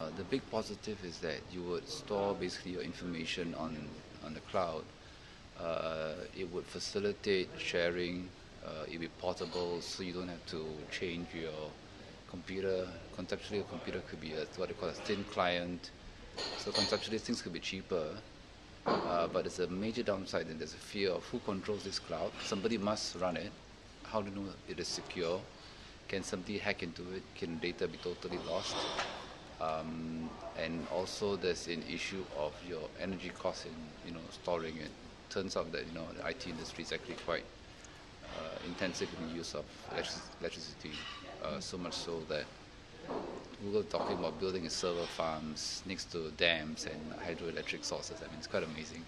Uh, the big positive is that you would store basically your information on, on the cloud. Uh, it would facilitate sharing, uh, it would be portable so you don't have to change your computer. Conceptually, a computer could be a, what they call a thin client. So conceptually, things could be cheaper. Uh, but there's a major downside and there's a fear of who controls this cloud. Somebody must run it. How do you know it is secure? Can somebody hack into it? Can data be totally lost? And also there's an issue of your energy costs in you know storing it. Turns out that you know the IT industry is actually quite uh, intensive in the use of electricity, uh, so much so that Google talking about building a server farms next to dams and hydroelectric sources. I mean, it's quite amazing.